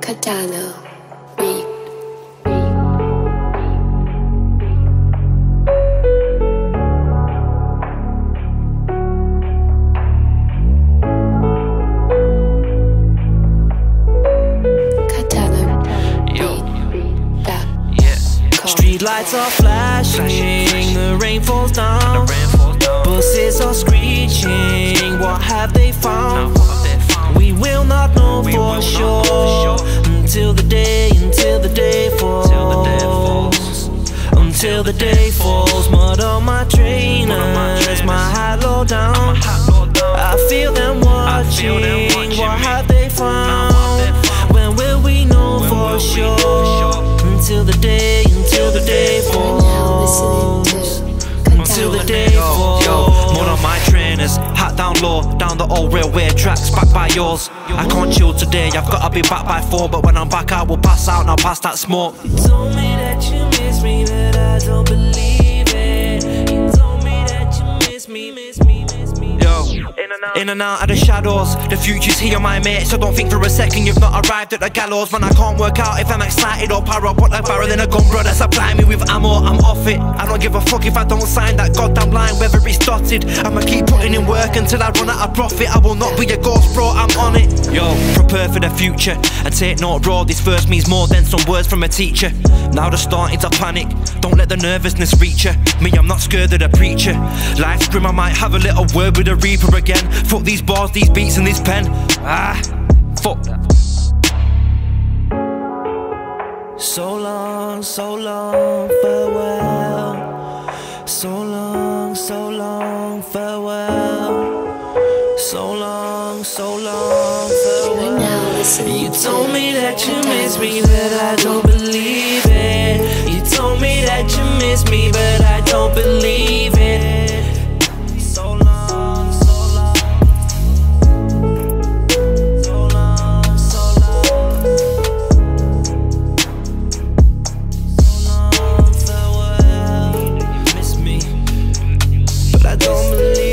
Catalo. Beat. Catalo. Yo. Beat. Back. Yeah. Street lights are flashing, the rain falls The down. The day falls, mud on my trainers, my hat low down. I feel them watching. what have they found? have they found? When will we know for sure? Until the day, until the day falls. Until the day falls. yo, mud on my trainers, hat down low, down the old railway tracks, back by yours. I can't chill today, I've gotta be back by four, but when I'm back, I will pass out, now pass that smoke. You told me that you miss me, don't believe it. You told me that you miss me, miss me, miss me. Yo, in and out of the shadows, the future's here, my mate. So don't think for a second you've not arrived at the gallows. Man, I can't work out if I'm excited or para. Put like barrel in a gun, brother. Supply me with ammo, I'm I don't give a fuck if I don't sign that goddamn line, whether it's dotted. I'ma keep putting in work until I run out of profit. I will not be a ghost, bro, I'm on it. Yo, prepare for the future and take note, raw. This verse means more than some words from a teacher. Now the starting to panic. Don't let the nervousness reach you. Me, I'm not scared of the preacher. Life's grim, I might have a little word with the reaper again. Fuck these bars, these beats, and this pen. Ah, fuck that. So long, so long, farewell. long for what? You told me that you miss me, but I don't believe it. You told me that you miss me, but I don't believe it. don't believe